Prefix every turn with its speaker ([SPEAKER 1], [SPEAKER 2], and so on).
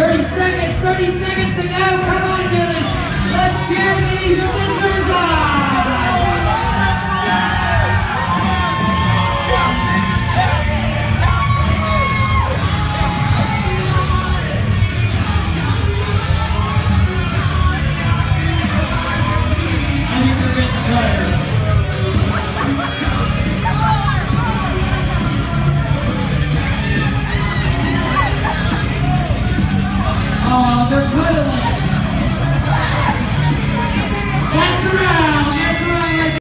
[SPEAKER 1] 30 seconds, 30 seconds to go. Come on, Gillis. Let's cheer these. Oh,